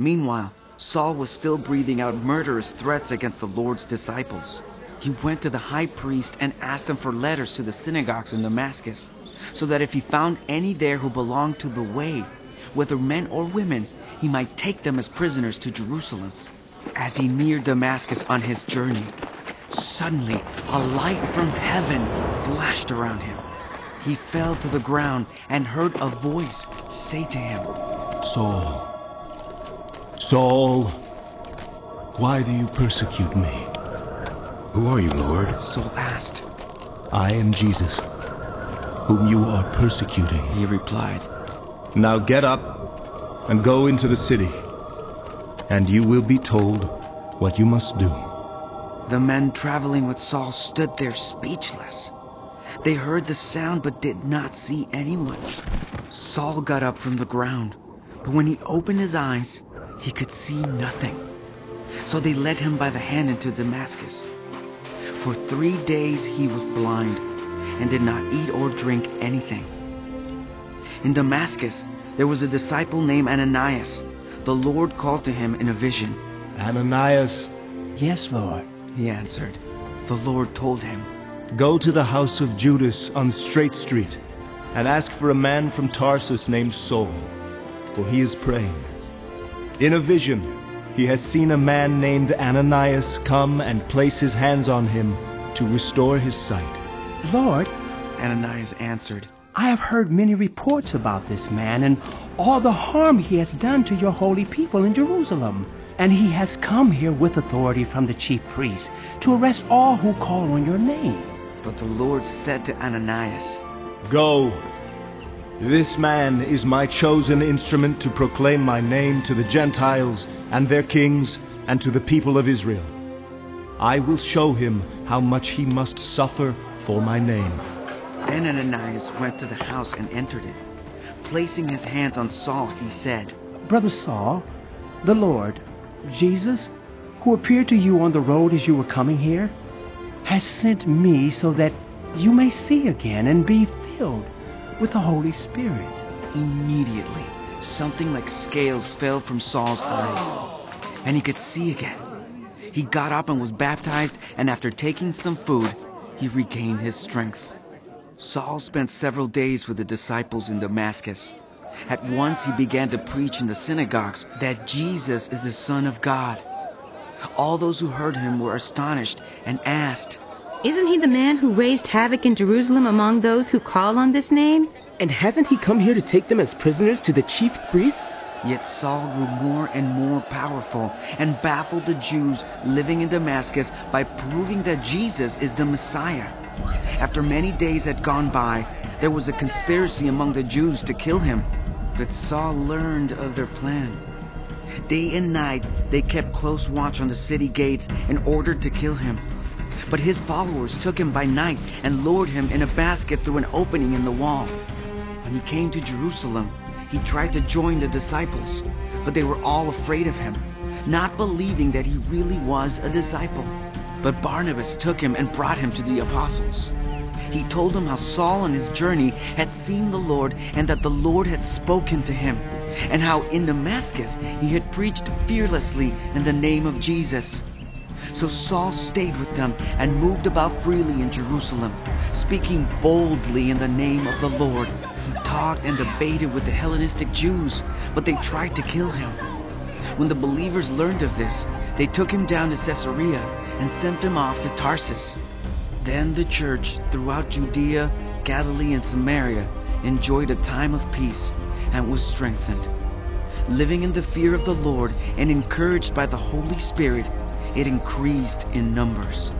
Meanwhile, Saul was still breathing out murderous threats against the Lord's disciples. He went to the high priest and asked him for letters to the synagogues in Damascus, so that if he found any there who belonged to the way, whether men or women, he might take them as prisoners to Jerusalem. As he neared Damascus on his journey, suddenly a light from heaven flashed around him. He fell to the ground and heard a voice say to him, Saul, Saul, why do you persecute me? Who are you, Lord? Saul asked. I am Jesus, whom you are persecuting. He replied, Now get up and go into the city, and you will be told what you must do. The men traveling with Saul stood there speechless. They heard the sound but did not see anyone. Saul got up from the ground, but when he opened his eyes, he could see nothing. So they led him by the hand into Damascus. For three days he was blind and did not eat or drink anything. In Damascus, there was a disciple named Ananias. The Lord called to him in a vision. Ananias, Yes, Lord. He answered. The Lord told him, go to the house of Judas on Straight Street, and ask for a man from Tarsus named Saul, for he is praying. In a vision, he has seen a man named Ananias come and place his hands on him to restore his sight. Lord, Ananias answered, I have heard many reports about this man and all the harm he has done to your holy people in Jerusalem. And he has come here with authority from the chief priests to arrest all who call on your name. But the Lord said to Ananias, Go. This man is my chosen instrument to proclaim my name to the Gentiles and their kings and to the people of Israel. I will show him how much he must suffer for my name. Then Ananias went to the house and entered it. Placing his hands on Saul, he said, Brother Saul, the Lord, Jesus, who appeared to you on the road as you were coming here, has sent me so that you may see again and be filled with the Holy Spirit. Immediately, something like scales fell from Saul's eyes, and he could see again. He got up and was baptized, and after taking some food, he regained his strength. Saul spent several days with the disciples in Damascus. At once he began to preach in the synagogues that Jesus is the Son of God. All those who heard him were astonished and asked, Isn't he the man who raised havoc in Jerusalem among those who call on this name? And hasn't he come here to take them as prisoners to the chief priests? Yet Saul grew more and more powerful and baffled the Jews living in Damascus by proving that Jesus is the Messiah. After many days had gone by, there was a conspiracy among the Jews to kill him. But Saul learned of their plan. Day and night they kept close watch on the city gates in order to kill him. But his followers took him by night and lured him in a basket through an opening in the wall. When he came to Jerusalem, he tried to join the disciples, but they were all afraid of him, not believing that he really was a disciple. But Barnabas took him and brought him to the apostles. He told them how Saul on his journey had seen the Lord and that the Lord had spoken to him, and how in Damascus he had preached fearlessly in the name of Jesus. So Saul stayed with them and moved about freely in Jerusalem, speaking boldly in the name of the Lord. He talked and debated with the Hellenistic Jews, but they tried to kill him. When the believers learned of this, they took him down to Caesarea and sent him off to Tarsus. Then the church throughout Judea, Galilee, and Samaria enjoyed a time of peace and was strengthened. Living in the fear of the Lord and encouraged by the Holy Spirit, it increased in numbers.